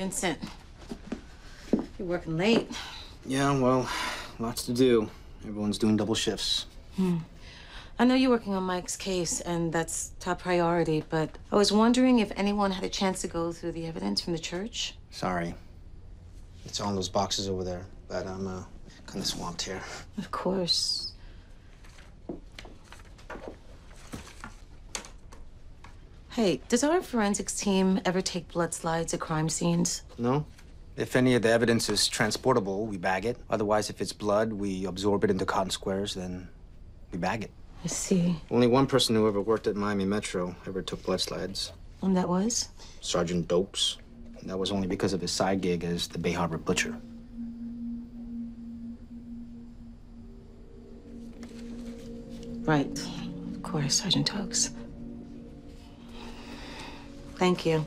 Vincent, you're working late. Yeah, well, lots to do. Everyone's doing double shifts. Hmm. I know you're working on Mike's case, and that's top priority, but I was wondering if anyone had a chance to go through the evidence from the church. Sorry. It's all those boxes over there, but I'm uh, kind of swamped here. Of course. Hey, does our forensics team ever take blood slides at crime scenes? No? If any of the evidence is transportable, we bag it. Otherwise, if it's blood, we absorb it into cotton squares, then we bag it. I see. Only one person who ever worked at Miami Metro ever took blood slides And that was? Sergeant Doakes. And that was only because of his side gig as the Bay Harbor Butcher. Right. Of course, Sergeant Doakes. Thank you.